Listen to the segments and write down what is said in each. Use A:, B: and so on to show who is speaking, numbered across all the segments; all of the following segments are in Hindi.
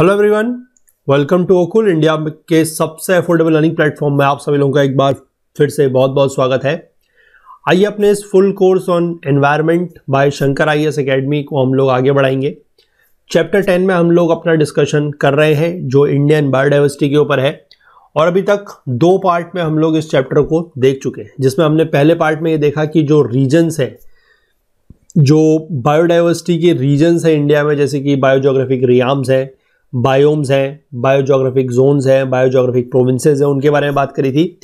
A: Hello everyone welcome to Okul India के सबसे अफोर्डेबल लर्निंग प्लेटफॉर्म में आप सभी लोगों का एक बार फिर से बहुत बहुत स्वागत है। आइए अपने इस full course on environment by Shankar I S academy को हम लोग आगे बढ़ाएँगे। चैप्टर टेन में हम लोग अपना डिस्कशन कर रहे हैं, जो इंडियन बायोडाइवर्सिटी के ऊपर है। और अभी तक दो पार्ट में हम लोग इस चैप्टर को देख चुके हैं, जिसमें हमने पहले पार्ट में ये देखा कि जो रीजन्स है, जो बायोडाइवर्सिटी के रीजन्स हैं इंडिया में, जैसे कि बायोजोग्राफिक रियाम्स है बायोम्स हैं बायोजोग्राफिक जोन्स हैं बायोजोग्राफिक प्रोविंसेस हैं, उनके बारे में बात करी थी।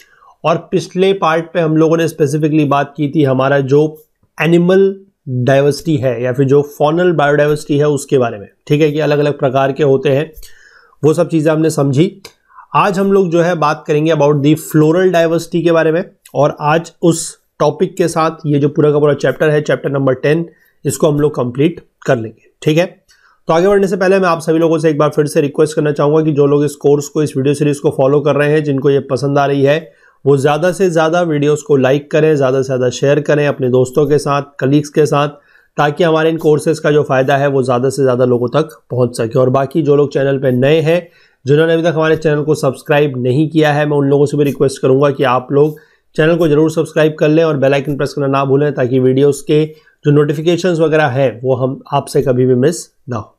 A: और पिछले पार्ट पे हम लोगों ने स्पेसिफिकली बात की थी हमारा जो एनिमल डाइवर्सिटी है या फिर जो फॉनल बायोडाइवर्सिटी है उसके बारे में। ठीक है कि अलग अलग प्रकार के होते हैं, वो सब चीज़ें हमने समझी। आज हम लोग जो है बात करेंगे अबाउट दी फ्लोरल डाइवर्सिटी के बारे में और आज उस टॉपिक के साथ ये जो पूरा का पूरा चैप्टर है चैप्टर नंबर टेन इसको हम लोग कंप्लीट कर लेंगे। ठीक है? तो आगे बढ़ने से पहले मैं आप सभी लोगों से एक बार फिर से रिक्वेस्ट करना चाहूँगा कि जो लोग इस कोर्स को, इस वीडियो सीरीज़ को फॉलो कर रहे हैं, जिनको ये पसंद आ रही है, वो ज़्यादा से ज़्यादा वीडियोस को लाइक करें, ज़्यादा से ज़्यादा शेयर करें अपने दोस्तों के साथ कलीग्स के साथ, ताकि हमारे इन कोर्सेज का जो फ़ायदा है, वो ज़्यादा से ज़्यादा लोगों तक पहुँच सके। और बाकी जो लोग चैनल पर नए हैं, जिन्होंने अभी तक हमारे चैनल को सब्सक्राइब नहीं किया है, मैं उन लोगों से भी रिक्वेस्ट करूँगा कि आप लोग चैनल को ज़रूर सब्सक्राइब कर लें और बेल आइकन प्रेस करना ना भूलें, ताकि वीडियोस के जो नोटिफिकेशंस वगैरह है, वो हम आपसे कभी भी मिस ना हो।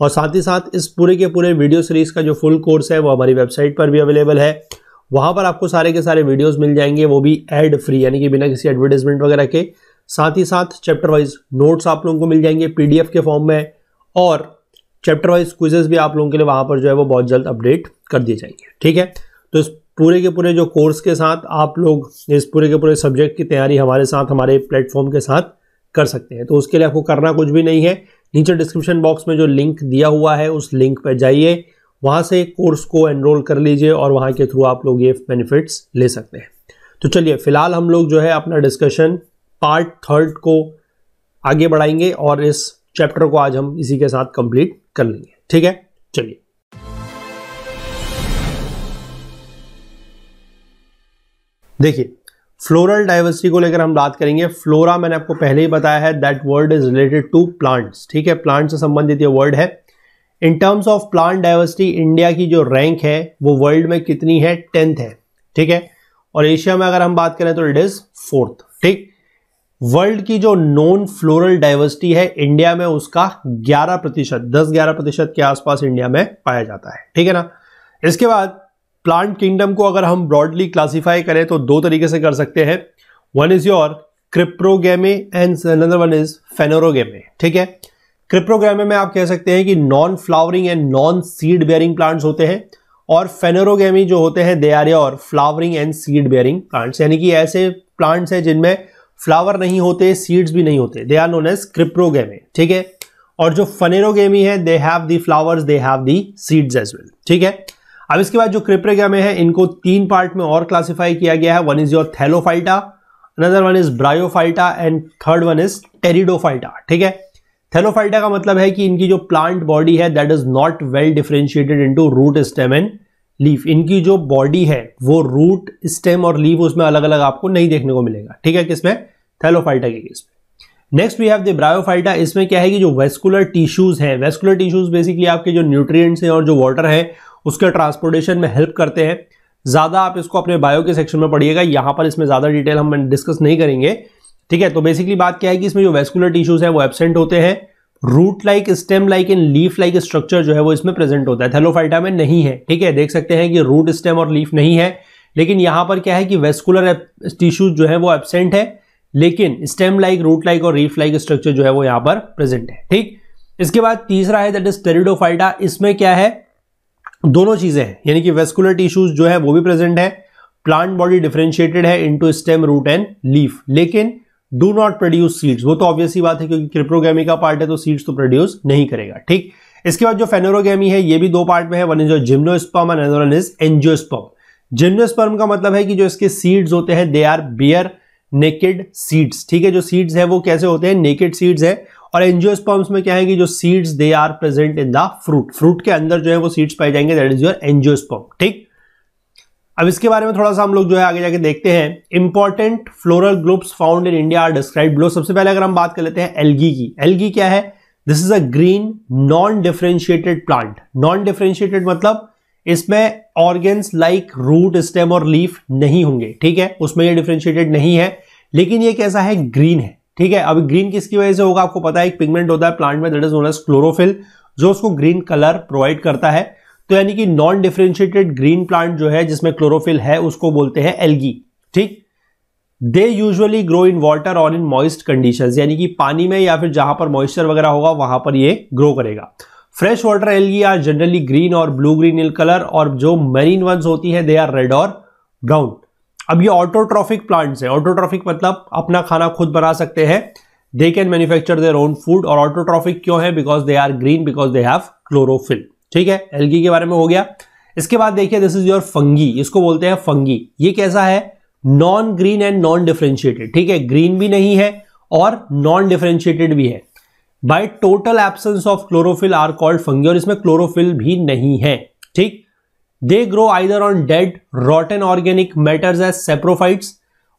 A: और साथ ही साथ इस पूरे के पूरे वीडियो सीरीज़ का जो फुल कोर्स है, वो हमारी वेबसाइट पर भी अवेलेबल है। वहाँ पर आपको सारे के सारे वीडियोस मिल जाएँगे, वो भी एड फ्री यानी कि बिना किसी एडवर्टाइजमेंट वगैरह के। साथ ही साथ चैप्टर वाइज नोट्स आप लोगों को मिल जाएँगे पीडीएफ के फॉर्म में, और चैप्टर वाइज क्विजेस भी आप लोगों के लिए वहाँ पर जो है, वो बहुत जल्द अपडेट कर दिए जाएँगे। ठीक है? तो इस पूरे के पूरे जो कोर्स के साथ आप लोग, इस पूरे के पूरे सब्जेक्ट की तैयारी हमारे साथ, हमारे प्लेटफॉर्म के साथ कर सकते हैं। तो उसके लिए आपको करना कुछ भी नहीं है। नीचे डिस्क्रिप्शन बॉक्स में जो लिंक दिया हुआ है, उस लिंक पर जाइए। वहाँ से कोर्स को एनरोल कर लीजिए और वहाँ के थ्रू आप लोग ये बेनिफिट्स ले सकते हैं। तो चलिए, फ़िलहाल हम लोग जो है अपना डिस्कशन पार्ट थर्ड को आगे बढ़ाएँगे और इस चैप्टर को आज हम इसी के साथ कंप्लीट कर लेंगे। ठीक है? चलिए। देखिए फ्लोरल डाइवर्सिटी को लेकर हम बात करेंगे। फ्लोरा मैंने आपको पहले ही बताया है that word is related to plants ठीक है? प्लांट से संबंधित ये वर्ड है। In terms of plant diversity India की जो रैंक है, वो वर्ल्ड में कितनी है? टेंथ है, ठीक है? और एशिया में अगर हम बात करें तो इट इज़ फोर्थ ठीक? वर्ल्ड की जो नॉन फ्लोरल डाइवर्सिटी है इंडिया में उसका 11 प्रतिशत, दस ग्यारह प्रतिशत के आसपास इंडिया में पाया जाता है, ठीक है ना? इसके बाद प्लांट किंगडम को अगर हम ब्रॉडली क्लासीफाई करें तो दो तरीके से कर सकते हैं। One is your cryptogamae and one is phanerogamae ठीक है? क्रिप्रोगेमे में आप कह सकते हैं कि non flowering and non seed bearing plants होते हैं और फेनोरोगेमी जो होते हैं they are your flowering and seed bearing plants यानी कि ऐसे प्लांट्स हैं जिनमें फ्लावर नहीं होते सीड्स भी नहीं होते they are known as cryptogamae ठीक है? और जो फनेरोगेमी है they have the flowers they have the seeds as well ठीक है? अब इसके बाद जो क्रिप्रेगा में है, इनको तीन पार्ट में और क्लासिफाई किया गया है। One is your thallophyta another one is bryophyta and third one is pteridophyta ठीक है? थैलोफाइटा का मतलब है कि इनकी जो प्लांट बॉडी है that is not well differentiated into root stem and leaf इनकी जो बॉडी है, वो रूट स्टेम और लीफ उसमें अलग अलग आपको नहीं देखने को मिलेगा, ठीक है? किसमें? थैलोफाइटा के case next we have the bryophyta इसमें क्या है कि जो वेस्कुलर टिश्यूज हैं वेस्कुलर टिश्यूज बेसिकली आपके जो न्यूट्रिएंट्स हैं और जो वाटर है उसके ट्रांसपोर्टेशन में हेल्प करते हैं। ज़्यादा आप इसको अपने बायो के सेक्शन में पढ़िएगा, यहाँ पर इसमें ज़्यादा डिटेल हम डिस्कस नहीं करेंगे। ठीक है तो बेसिकली बात क्या है कि इसमें जो वेस्कुलर टिश्यूज है, वो एबसेंट होते हैं। Root like stem like in leaf like structure जो है वो इसमें प्रेजेंट होता है। थेलोफाइटा में नहीं है। ठीक है, देख सकते हैं कि रूट स्टेम और लीफ नहीं है। लेकिन यहाँ पर क्या है कि वेस्कुलर टिश्यूज जो है वो एबसेंट है। लेकिन स्टेम लाइक रूट लाइक और रीफ लाइक स्ट्रक्चर जो है वो यहाँ पर प्रेजेंट है। ठीक, इसके बाद तीसरा है दैट इज़ टेरिडोफाइटा इसमें क्या है? दोनों चीज़ें हैं। यानी कि वेस्कुलर टिश्यूज जो है, वो भी प्रेजेंट है प्लांट बॉडी डिफरेंशिएटेड है into stem root and leaf लेकिन डू नॉट प्रोड्यूस सीड्स वो तो ऑब्वियसली बात है क्योंकि क्रिप्रोगेमी का पार्ट है तो सीड्स तो प्रोड्यूस नहीं करेगा। ठीक? इसके बाद जो फेनोरोगेमी है, ये भी दो पार्ट में है। वन इज़ जो gymnosperm and one is angiosperm gymnosperm का मतलब है कि जो इसके सीड्स होते हैं they are bear naked seeds ठीक है? जो सीड्स है, वो कैसे होते हैं? नेकेड सीड्स है। और एंजियोस्पर्म्स में क्या है कि जो seeds they are present in the fruit fruit के अंदर जो है वो सीड्स पाए जाएँगे दैट इज़ योर एंजियोस्पर्म ठीक? अब इसके बारे में थोड़ा सा हम लोग जो है आगे जाके देखते हैं। Important floral groups found in India are describe लो सबसे पहले अगर हम बात कर लेते हैं एलगी की। एलगी क्या है? This is a green non differentiated plant non differentiated मतलब इसमें ऑर्गेन्स लाइक रूट स्टेम और लीफ नहीं होंगे। ठीक है? उसमें ये डिफ्रेंशिएटेड नहीं है। लेकिन ये कैसा है? ग्रीन है। ठीक है? अब ग्रीन किसकी वजह से होगा आपको पता है, एक पिगमेंट होता है प्लांट में that is known as chlorophyll जो उसको ग्रीन कलर प्रोवाइड करता है। तो यानी कि नॉन डिफ्रेंशिएटेड ग्रीन प्लांट जो है, जिसमें क्लोरोफिल है, उसको बोलते हैं एल्गी ठीक? They usually grow in water और इन मॉइस्ट कंडीशन यानी कि पानी में या फिर जहाँ पर मॉइस्चर वगैरह होगा, वहाँ पर ये ग्रो करेगा। Fresh water algae are generally green और ब्लू ग्रीन इन कलर और जो मेरीन वंस होती है दे आर रेड और ब्राउन अब ये ऑटोट्रॉफिक प्लांट्स है। ऑटोट्रॉफिक मतलब अपना खाना खुद बना सकते हैं। They can manufacture their own food और ऑटोट्रॉफिक क्यों है? Because they are green because they have chlorophyll ठीक है? एल्गी के बारे में हो गया। इसके बाद देखिए दिस इज़ योर फंगी इसको बोलते हैं फंगी ये कैसा है? Non green and non differentiated ठीक है? ग्रीन भी नहीं है और नॉन डिफ्रेंशिएटेड भी है। By total absence of chlorophyll are called fungi और इसमें क्लोरोफिल भी नहीं है। ठीक? They grow either on dead rotten organic matters as saprophytes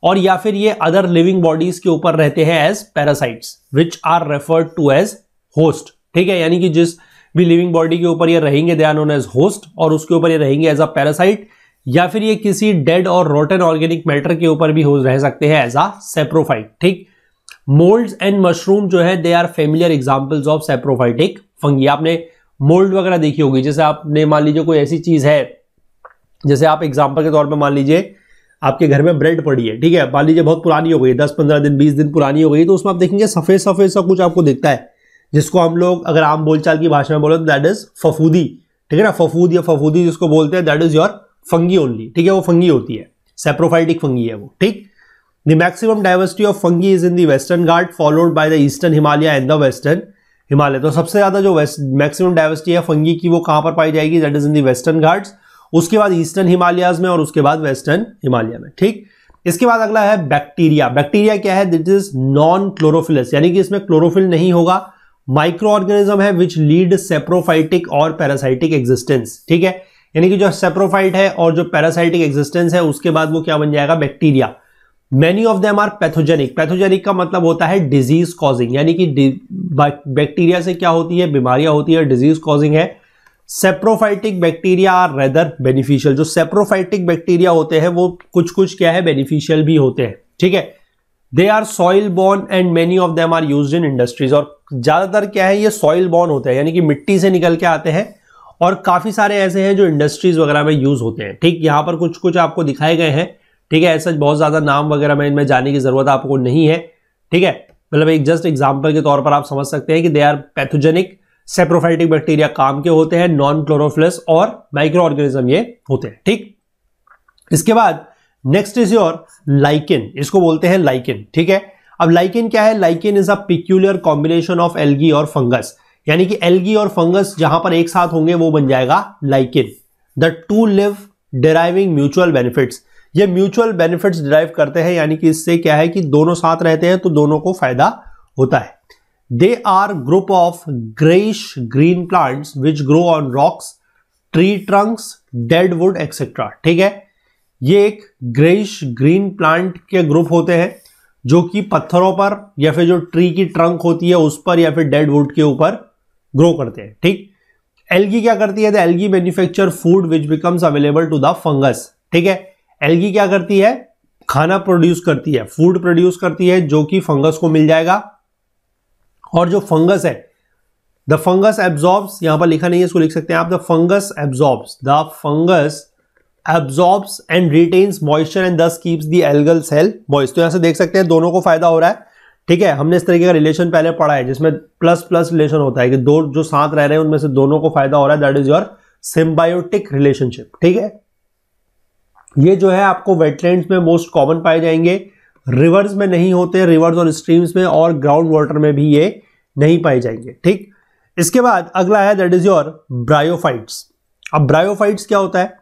A: और या फिर ये अदर लिविंग बॉडीज के ऊपर रहते हैं as parasites which are referred to as host ठीक है? यानी कि जिस भी लिविंग बॉडी के ऊपर ये रहेंगे they are known as host और उसके ऊपर ये रहेंगे एज अ पैरासाइट या फिर ये किसी डेड और रोटन ऑर्गेनिक मैटर के ऊपर भी रह सकते हैं एज अ सेप्रोफाइट ठीक? मोल्ड एंड मशरूम जो है they are familiar examples of saprophytic fungi आपने मोल्ड वगैरह देखी होगी, जैसे आपने मान लीजिए कोई ऐसी चीज़ है जैसे आप एग्ज़ाम्पल के तौर पर मान लीजिए, आपके घर में ब्रेड पड़ी है, ठीक है? मान लीजिए बहुत पुरानी हो गई दस पंद्रह दिन, बीस दिन पुरानी हो गई तो उसमें आप देखेंगे सफ़ेद सफ़ेद सा कुछ आपको दिखता है, जिसको हम लोग अगर आम बोलचाल की भाषा में बोले तो दैट इज़ फफूदी, ठीक है ना? फफूद या फफूदी जिसको बोलते हैं that is your fungi only ठीक है? वो फंगी होती है सेप्रोफाइटिक फंगी है वो, ठीक? The maximum diversity of fungi is in the Western Ghat followed by the Eastern Himalaya and the Western Himalaya तो सबसे ज़्यादा जो मैक्सिमम डाइवर्सिटी है फंगी की, वो कहाँ पर पाई जाएगी? That is in the Western Ghats उसके बाद ईस्टर्न हिमालयाज में और उसके बाद वेस्टर्न हिमालय में, ठीक? इसके बाद अगला है बैक्टीरिया। बैक्टीरिया क्या है? दिट इज़ नॉन क्लोरोफिलस यानी कि इसमें क्लोरोफिल नहीं होगा। माइक्रो ऑर्गेनिज्म है विच लीड सेप्रोफाइटिक और पैरासाइटिक एग्जिस्टेंस ठीक है? यानी कि जो सेप्रोफाइट है और जो पैरासाइटिक एग्जिस्टेंस है, उसके बाद वो क्या बन जाएगा? Bacteria many of them are pathogenic pathogenic का मतलब होता है डिज़ीज़ कॉजिंग यानी कि बैक्टीरिया से क्या होती है? बीमारियाँ होती है डिज़ीज़ कॉजिंग है। Saprophytic bacteria are rather beneficial जो सेप्रोफाइटिक बैक्टीरिया होते हैं, वो कुछ कुछ क्या है बेनिफिशियल भी होते हैं। ठीक है? They are soil borne and many of them are use in industries और ज़्यादातर क्या है, ये सॉइल बॉर्न होते हैं, यानी कि मिट्टी से निकल के आते हैं और काफ़ी सारे ऐसे हैं जो इंडस्ट्रीज़ वगैरह में यूज़ होते हैं। ठीक? यहाँ पर कुछ कुछ आपको दिखाए गए हैं। ठीक है? ऐसा बहुत ज़्यादा नाम वगैरह में, इनमें जाने की ज़रूरत आपको नहीं है। ठीक है? मतलब एक जस्ट एग्ज़ाम्पल के तौर पर आप समझ सकते हैं कि they are pathogenic saprophytic bacteria काम के होते हैं नॉन क्लोरोफ्लस और माइक्रो ऑर्गेनिज्म ये होते हैं, ठीक? इसके बाद नेक्स्ट इज़ योर लाइकिन इसको बोलते हैं लाइकिन ठीक है? अब लाइकिन क्या है? Lichen is a peculiar combination of algae और फंगस यानी कि एल्गी और फंगस जहाँ पर एक साथ होंगे, वो बन जाएगा lichen the two live deriving mutual benefits ये म्यूचुअल बेनिफिट्स डिराइव करते हैं, यानी कि इससे क्या है कि दोनों साथ रहते हैं तो दोनों को फ़ायदा होता है। They are group of greyish green plants which grow on rocks tree trunks dead wood etcetera ठीक है? ये एक ग्रेइश ग्रीन प्लांट के ग्रुप होते हैं, जो कि पत्थरों पर या फिर जो ट्री की ट्रंक होती है उस पर या फिर डेड वुड के ऊपर ग्रो करते हैं, ठीक? एलगी क्या करती है? The algae manufacture food which becomes available to the fungus ठीक है? एलगी क्या करती है? खाना प्रोड्यूस करती है फ़ूड प्रोड्यूस करती है, जो कि फंगस को मिल जाएगा। और जो फंगस है द फंगस एब्जॉर्ब्स यहाँ पर लिखा नहीं है, इसको लिख सकते हैं आप the fungus absorbs the fungus absorbs and retains moisture and thus keeps the algal cell moist तो यहाँ से देख सकते हैं, दोनों को फ़ायदा हो रहा है। ठीक है, हमने इस तरीके का रिलेशन पहले पढ़ा है, जिसमें प्लस प्लस रिलेशन होता है कि दो, जो साथ रह रहे हैं, उनमें से दोनों को फ़ायदा हो रहा है that is your symbiotic relationship ठीक है? ये जो है आपको वेटलैंड में मोस्ट कॉमन पाए जाएँगे। रिवर्स में नहीं होते रिवर्स और स्ट्रीम्स में और ग्राउंड वाटर में भी ये नहीं पाए जाएँगे, ठीक? इसके बाद अगला है दैट इज़ योर ब्रायोफाइट्स अब ब्रायोफाइट्स क्या होता है?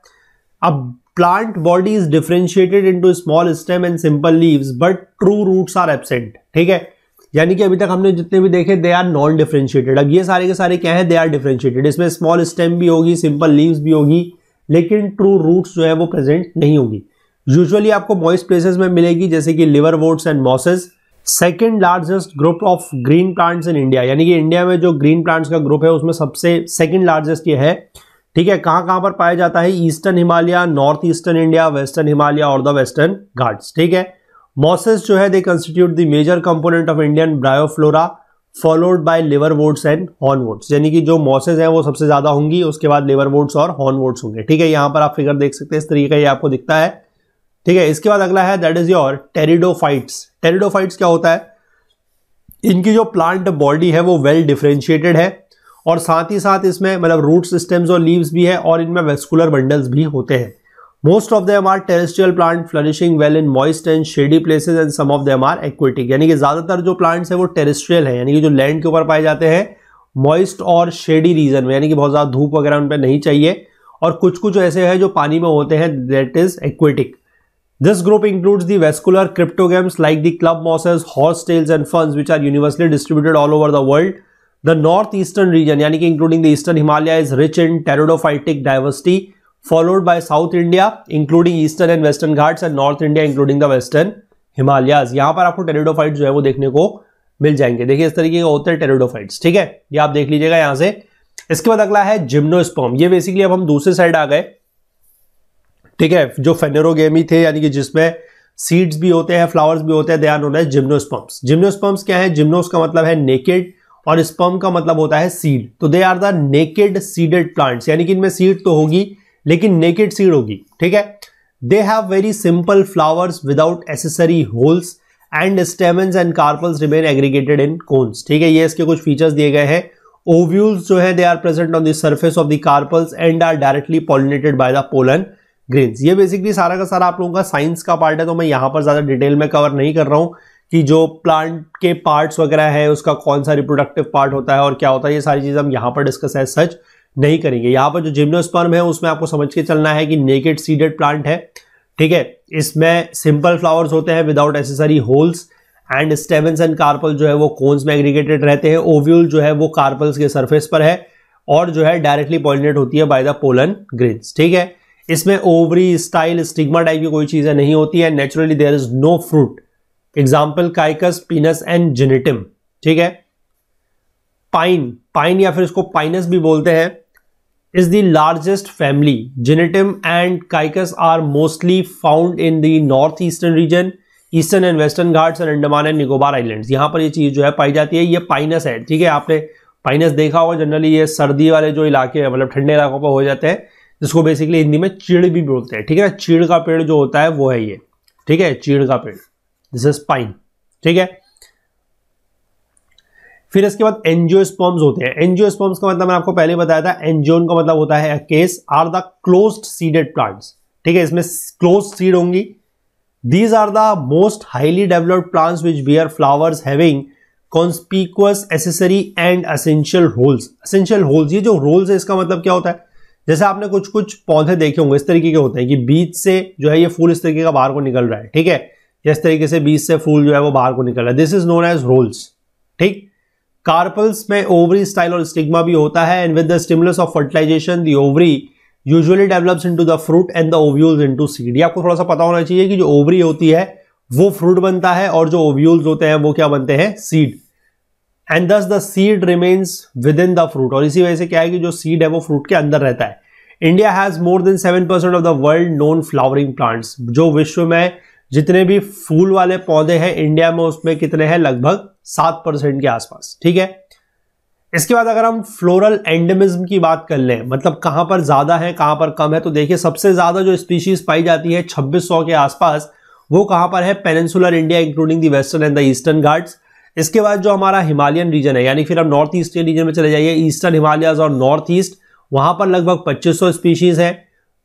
A: अब plant body is differentiated into small stem and simple leaves but true roots are absent ठीक है? यानी कि अभी तक हमने जितने भी देखे दे आर नॉन डिफ्रेंशिएटेड अब ये सारे के सारे क्या है? दे आर डिफ्रेंशिएटेड इसमें स्मॉल स्टेम भी होगी सिंपल लीव्स भी होगी, लेकिन ट्रू रूट्स जो है वो प्रेजेंट नहीं होगी। यूजुअली आपको मॉइस्ट प्लेसेस में मिलेगी, जैसे कि liverworts and mosses second largest group of green plants in India यानी कि इंडिया में जो ग्रीन प्लांट्स का ग्रुप है, उसमें सबसे सेकेंड लार्जेस्ट ये है। ठीक है, कहाँ कहाँ पर पाया जाता है? Eastern Himalaya North Eastern India Western Himalaya और द वेस्टर्न घाट्स ठीक है? मॉसेस जो है they constitute the major component of Indian bryoflora followed by liverworts and hornworts यानी कि जो मॉसेज हैं, वो सबसे ज़्यादा होंगी, उसके बाद लिवर वोड्स और हॉर्न वोड्स होंगे। ठीक है, यहाँ पर आप फिगर देख सकते हैं, इस तरीके का ये आपको दिखता है। ठीक है, इसके बाद अगला है that is your pteridophytes pteridophytes क्या होता है? इनकी जो प्लांट बॉडी है, वो वेल well डिफ्रेंशिएटेड है, और साथ ही साथ इसमें मतलब रूट सिस्टम्स और लीव्स भी है, और इनमें वेस्कुलर बंडल्स भी होते हैं। Most of them are terrestrial plant flourishing well in moist and shady places and some of them are aquatic यानी कि ज़्यादातर जो प्लांट्स है, वो टेरेस्ट्रियल है, यानी कि जो लैंड के ऊपर पाए जाते हैं मॉइस्ट और शेडी रीजन में, यानी कि बहुत ज़्यादा धूप वगैरह उन पर नहीं चाहिए, और कुछ कुछ ऐसे हैं जो पानी में होते हैं that is aquatic This group includes the vascular cryptogams like the club mosses, horsetails and ferns which are universally distributed all over the world. The northeastern region, yani ki including the eastern Himalaya, is rich in pteridophytic diversity, followed by South India, including eastern and western Ghats, and North India, including the western Himalayas. यहाँ पर आपको टेरिडोफाइट्स जो है वो देखने को मिल जाएँगे देखिए इस तरीके के होते हैं टेरिडोफाइट्स ठीक है ये आप देख लीजिएगा यहाँ से इसके बाद अगला है जिम्नोस्पर्म ये बेसिकली अब हम दूसरे साइड आ गए ठीक है, जो फेनेरोगेमी थे, यानी कि जिसमें सीड्स भी होते हैं फ्लावर्स भी होते हैं they known as gymnosperms gymnosperms क्या है? जिम्नोस का मतलब है नेकेड और स्पर्म का मतलब होता है सीड तो they are the naked seeded plants यानी कि इनमें सीड तो होगी, लेकिन नेकेड सीड होगी, ठीक है? They have very simple flowers without accessory whorls and stamens and carpels remain aggregated in cones ठीक है, ये इसके कुछ फीचर्स दिए गए हैं. ओव्यूल्स जो है they are present on the surface of the carpels and are directly pollinated by the pollen grains ये बेसिकली सारा का सारा आप लोगों का साइंस का पार्ट है तो मैं यहाँ पर ज़्यादा डिटेल में कवर नहीं कर रहा हूँ कि जो प्लांट के पार्ट्स वगैरह है, उसका कौन सा रिप्रोडक्टिव पार्ट होता है और क्या होता है, ये सारी चीज़ हम यहाँ पर डिस्कस है सच नहीं करेंगे। यहाँ पर जो जिम्नोस्पर्म है, उसमें आपको समझ के चलना है कि नेकेड सीडेड प्लांट है। ठीक है? इसमें सिंपल फ्लावर्स होते हैं without accessory whorls and stamens and carpel जो है, वो कोन्स में एग्रीगेटेड रहते हैं। ओव्यूल जो है, वो कार्पल्स के सरफेस पर है और जो है डायरेक्टली पॉलिनेट होती है बाय द पोलन ग्रेन्स ठीक है? इसमें ओवरी स्टाइल स्टिग्मा टाइप की कोई चीज़ें नहीं होती है। Naturally there is no fruit example Cycas Pinus and Gnetum ठीक है? पाइन पाइन या फिर इसको पाइनस भी बोलते हैं। Is the largest family Gnetum and Cycas are mostly found in the North Eastern region Eastern and Western Ghats and Andaman and Nicobar Islands यहाँ पर ये चीज़ जो है पाई जाती है। ये पाइनस है, ठीक है? आपने पाइनस देखा होगा जनरली ये सर्दी वाले जो इलाके हैं मतलब ठंडे इलाकों पर हो जाते हैं। जिसको बेसिकली हिंदी में चीड़ भी बोलते हैं, ठीक है ना? चीड़ का पेड़ जो होता है, वो है ये, ठीक है? चीड़ का पेड़। दिस इज़ पाइन ठीक है? फिर इसके बाद एनजियोस्पर्म्स होते हैं। एनजियोस्पर्म्स का मतलब मैंने आपको पहले बताया था एनजियोन का मतलब होता है case are the closed seeded plants ठीक है? इसमें क्लोज सीड होंगी। These are the most highly developed plants which bear flowers having conspicuous accessory and essential whorls essential whorls ये जो रोल्स है, इसका मतलब क्या होता है? जैसे आपने कुछ कुछ पौधे देखे होंगे, इस तरीके के होते हैं कि बीज से जो है ये फूल इस तरीके का बाहर को निकल रहा है, ठीक है? इस तरीके से बीज से फूल जो है वो बाहर को निकल रहा है। This is known as whorls ठीक? कार्पल्स में ओवरी स्टाइल और स्टिग्मा भी होता है and with the stimulus of fertilisation the ovary usually develops into the fruit and the ovules into seed आपको थोड़ा सा पता होना चाहिए कि जो ओवरी होती है, वो फ्रूट बनता है और जो ओव्यूल्स होते हैं, वो क्या बनते हैं? Seed and thus the seed remains within the fruit और इसी वजह से क्या है कि जो सीड है वो फ्रूट के अंदर रहता है। India has more than seven percent of the world known flowering plants जो विश्व में जितने भी फूल वाले पौधे हैं इंडिया में उसमें कितने हैं? लगभग सात परसेंट के आसपास। ठीक है? इसके बाद अगर हम फ्लोरल एंडेमिज्म की बात कर लें मतलब कहाँ पर ज़्यादा है, कहाँ पर कम है तो देखिए सबसे ज़्यादा जो स्पीशीज पाई जाती है 2600 के आसपास, वो कहाँ पर है? Peninsular India including the Western and the Eastern Ghats इसके बाद जो हमारा हिमालयन रीजन है, यानी फिर हम नॉर्थ ईस्टर्न रीजन में चले जाइए ईस्टर्न हिमालय और नॉर्थ ईस्ट वहाँ पर लगभग 2500 स्पीशीज है।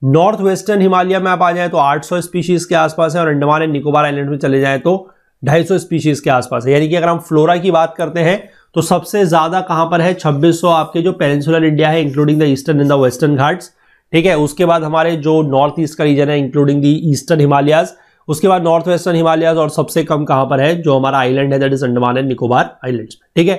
A: नॉर्थ वेस्टर्न हिमालय में आप आ जाए तो 800 स्पीशीज के आसपास है और अंडमान एंड निकोबार आइलैंड में चले जाए तो 250 स्पीशीज के आसपास है। यानी कि अगर हम फ्लोरा की बात करते हैं तो सबसे ज़्यादा कहाँ पर है? 2600 आपके जो पेनिनसुलर इंडिया है including the Eastern and the Western Ghats ठीक है, उसके बाद हमारे जो नॉर्थ ईस्ट का रीजन है इंक्लूडिंग द ईस्टर्न हिमालयाज उसके बाद नॉर्थ वेस्टर्न हिमालयाज और सबसे कम कहाँ पर है जो हमारा आइलैंड है that is Andaman and Nicobar Islands ठीक है?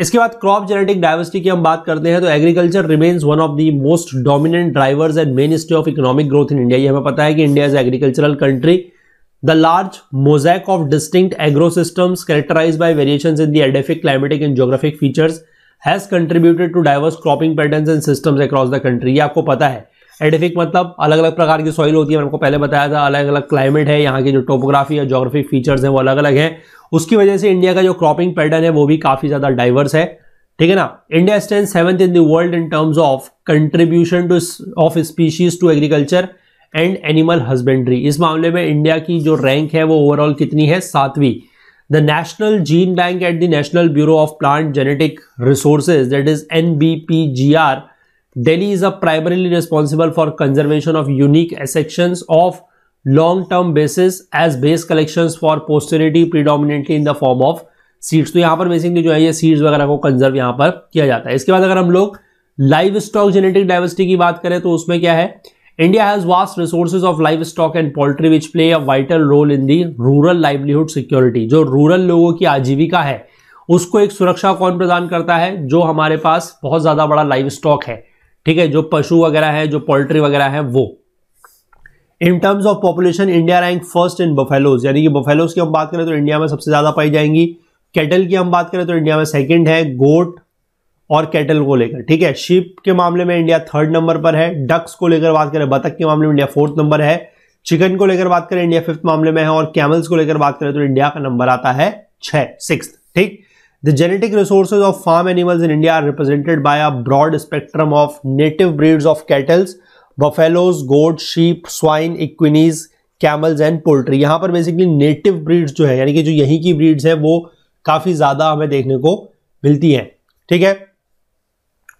A: इसके बाद क्रॉप जेनेटिक डायवर्सिटी की हम बात करते हैं तो agriculture remains one of the most dominant drivers and mainstay of economic growth in India ये हमें पता है कि India is agricultural country The large mosaic of distinct agrosystems characterized by variations in the edaphic, climatic and geographic features has contributed to diverse cropping patterns and systems across the country. ये आपको पता है। एडिफिक मतलब अलग अलग प्रकार की सॉइल होती है। मैंने आपको पहले बताया था अलग अलग क्लाइमेट है, यहाँ की जो टोपोग्राफी है जोग्राफिक फीचर्स हैं वो अलग अलग हैं। उसकी वजह से इंडिया का जो क्रॉपिंग पैटर्न है वो भी काफ़ी ज़्यादा डाइवर्स है। ठीक है ना? India stand seventh in the world in terms of contribution to of species to agriculture and animal husbandry इस मामले में इंडिया की जो रैंक है वो ओवरऑल कितनी है? सातवीं। The National Gene Bank at the National Bureau of Plant Genetic Resources that is NBPGR Delhi is a primarily responsible for conservation of unique sections of long-term basis as base collections for posterity predominantly in the form of seeds तो यहाँ पर बेसिकली जो है ये सीड्स वगैरह को कंजर्व यहाँ पर किया जाता है। इसके बाद अगर हम लोग लाइव स्टॉक जेनेटिक डाइवर्सिटी की बात करें तो उसमें क्या है? India has vast resources of livestock and poultry which play a vital role in the rural livelihood security जो रूरल लोगों की आजीविका है, उसको एक सुरक्षा कौन प्रदान करता है? जो हमारे पास बहुत ज़्यादा बड़ा लाइव स्टॉक है। ठीक है, जो पशु वगैरह है, जो पोल्ट्री वगैरह है, वो। In terms of population India rank first in buffaloes यानी कि बफेलोज की हम बात करें तो इंडिया में सबसे ज़्यादा पाई जाएँगी। कैटल की हम बात करें तो इंडिया में सेकंड है गोट और कैटल को लेकर, ठीक है? शिप के मामले में इंडिया थर्ड नंबर पर है डक्स को लेकर बात करें, बतख के मामले में इंडिया फोर्थ नंबर है चिकन को लेकर बात करें इंडिया फिफ्थ मामले में है, और कैमल्स को लेकर बात करें तो इंडिया का नंबर आता है छह सिक्स ठीक? The genetic resources of farm animals in India are represented by a broad spectrum of native breeds of cattle, buffaloes, goats, sheep, swine, equines, camels and poultry यहाँ पर बेसिकली नेटिव ब्रीड्स जो है यानी कि जो यहीं की ब्रीड्स है वो काफ़ी ज़्यादा हमें देखने को मिलती हैं। ठीक है?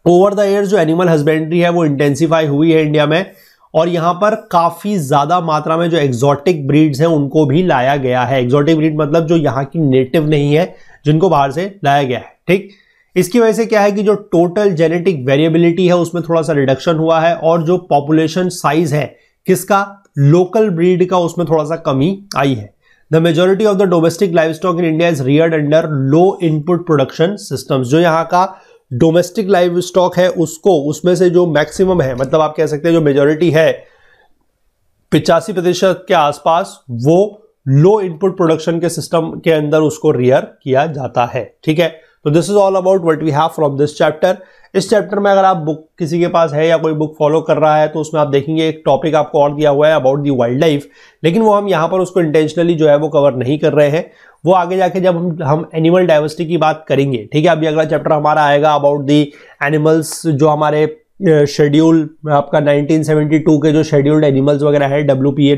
A: ओवर द ईयर्स जो एनिमल हस्बेंड्री है वो इंटेंसीफाई हुई है इंडिया में और यहाँ पर काफ़ी ज़्यादा मात्रा में जो एक्सोटिक ब्रीड्स हैं उनको भी लाया गया है। एक्सोटिक ब्रीड मतलब जो यहाँ की नेटिव नहीं है जिनको बाहर से लाया गया है, ठीक? इसकी वजह से क्या है कि जो टोटल जेनेटिक वेरिएबिलिटी है, उसमें थोड़ा सा रिडक्शन हुआ है और जो पॉपुलेशन साइज़ है, किसका? लोकल ब्रीड का उसमें थोड़ा सा कमी आई है। The majority of the domestic livestock in India is reared under low input production systems जो यहाँ का डोमेस्टिक लाइव स्टॉक है, उसको, उसमें से जो मैक्सिमम है मतलब आप कह सकते हैं जो मेजोरिटी है, पिचासी प्रतिशत के आसपास, वो लो इनपुट प्रोडक्शन के सिस्टम के अंदर उसको रियर किया जाता है। ठीक है? तो this is all about what we have from this chapter इस चैप्टर में अगर आप बुक किसी के पास है या कोई बुक फॉलो कर रहा है तो उसमें आप देखेंगे एक टॉपिक आपको और दिया हुआ है अबाउट दी वाइल्ड लाइफ लेकिन वो हम यहाँ पर उसको इंटेंशनली जो है वो कवर नहीं कर रहे हैं। वो आगे जाके जब हम हम एनिमल डाइवर्सिटी की बात करेंगे, ठीक है? अभी अगला चैप्टर हमारा आएगा अबाउट दी एनिमल्स जो हमारे शेड्यूल आपका 1972 के जो शेड्यूल्ड एनिमल्स वगैरह है W P A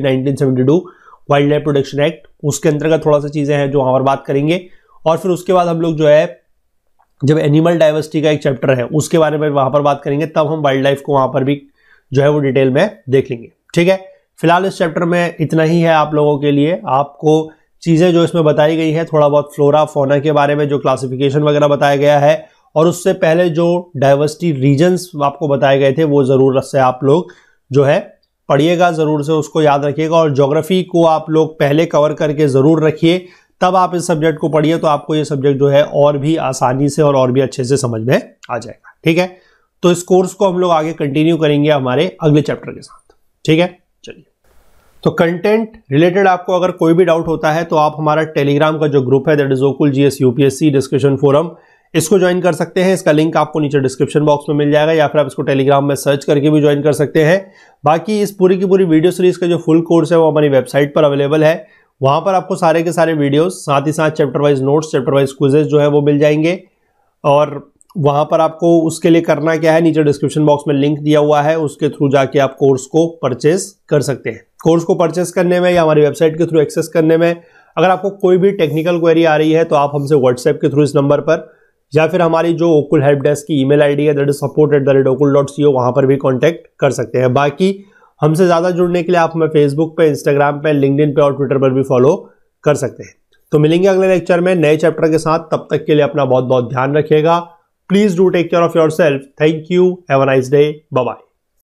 A: wildlife protection act, उसके अंतर्गत थोड़ा सा चीज़ें हैं जो वहाँ पर बात करेंगे। और फिर उसके बाद हम लोग जो है, जब एनिमल डाइवर्सिटी का एक चैप्टर है, उसके बारे में वहाँ पर बात करेंगे, तब हम वाइल्ड लाइफ को वहाँ पर भी जो है वो डिटेल में देख लेंगे। ठीक है? फ़िलहाल इस चैप्टर में इतना ही है आप लोगों के लिए। आपको चीज़ें जो इसमें बताई गई है, थोड़ा बहुत फ्लोरा फोना के बारे में जो क्लासिफिकेशन वगैरह बताया गया है, और उससे पहले जो डाइवर्सिटी रीजन्स आपको बताए गए थे, वो ज़रूर से आप लोग जो है पढ़िएगा, ज़रूर से उसको याद रखिएगा और ज्योग्राफी को आप लोग पहले कवर करके ज़रूर रखिए। तब आप इस सब्जेक्ट को पढ़िए तो आपको ये सब्जेक्ट जो है और भी आसानी से और और भी अच्छे से समझ में आ जाएगा। ठीक है? तो इस कोर्स को हम लोग आगे कंटिन्यू करेंगे हमारे अगले चैप्टर के साथ। ठीक है? चलिए। तो कंटेंट रिलेटेड आपको अगर कोई भी डाउट होता है तो आप हमारा टेलीग्राम का जो ग्रुप है दैट इज़ ओकुल जीएस यूपीएससी डिस्कशन फोरम इसको ज्वाइन कर सकते हैं। इसका लिंक आपको नीचे डिस्क्रिप्शन बॉक्स में मिल जाएगा या फिर आप इसको टेलीग्राम में सर्च करके भी ज्वाइन कर सकते हैं। बाकी इस पूरी की पूरी वीडियो सीरीज़ का जो फुल कोर्स है वो हमारी वेबसाइट पर अवेलेबल है। वहाँ पर आपको सारे के सारे वीडियोस साथ ही साथ chapter wise notes chapter wise quizzes जो है वो मिल जाएँगे। और वहाँ पर आपको उसके लिए करना क्या है? नीचे डिस्क्रिप्शन बॉक्स में लिंक दिया हुआ है। उसके थ्रू जाके आप कोर्स को परचेज कर सकते हैं। कोर्स को परचेज करने में या हमारी वेबसाइट के थ्रू एक्सेस करने में अगर आपको कोई भी टेक्निकल क्वेरी आ रही है तो आप हमसे व्हाट्सएप के थ्रू इस नंबर पर या फिर हमारी जो ओकुल हेल्प डेस्क की ईमेल आईडी है that is support at the rate ओकुल dot C O वहाँ पर भी कॉन्टैक्ट कर सकते हैं। बाकी हमसे ज़्यादा जुड़ने के लिए आप हमें फेसबुक पर इंस्टाग्राम पे लिंकड पे और ट्विटर पर भी फॉलो कर सकते हैं। तो मिलेंगे अगले लेक्चर में नए चैप्टर के साथ। तब तक के लिए अपना बहुत बहुत ध्यान रखिएगा। Please do take care of yourself thank you have a nice day bye